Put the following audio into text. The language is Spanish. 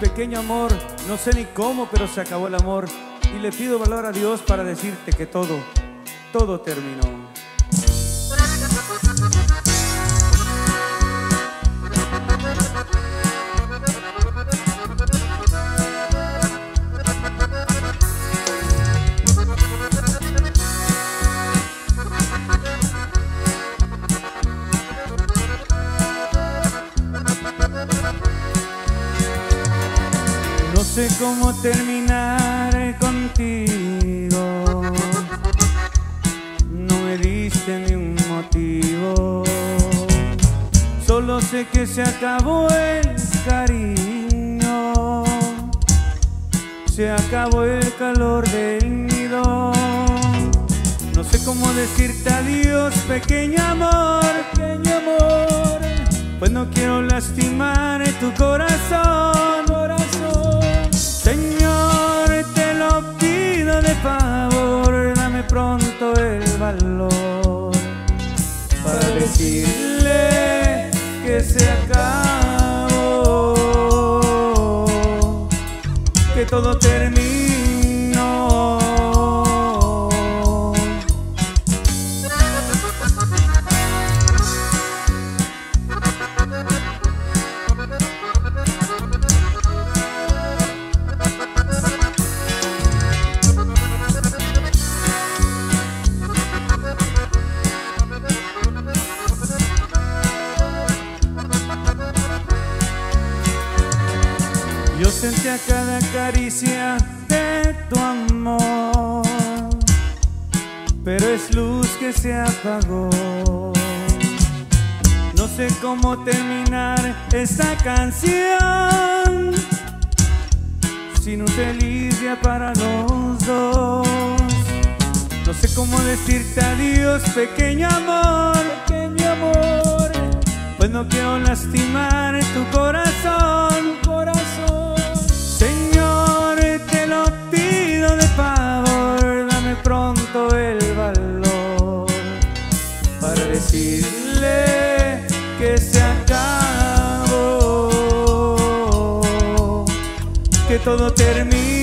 Pequeño amor, no sé ni cómo, pero se acabó el amor. Y le pido valor a Dios para decirte que todo, todo terminó. Sé cómo terminar contigo. No me diste ni un motivo. Solo sé que se acabó el cariño. Se acabó el calor del nido. No sé cómo decirte adiós, pequeño amor, pequeño amor. Pues no quiero lastimar tu corazón. Señor, te lo pido de favor, dame pronto el valor para decirle que se acabó, que todo terminó. Yo sentía cada caricia de tu amor, pero es luz que se apagó. No sé cómo terminar esta canción sin un feliz día para los dos. No sé cómo decirte adiós, pequeño amor, pequeño amor. Pues no quiero lastimar tu corazón, corazón. El valor para decirle que se acabó, que todo termina.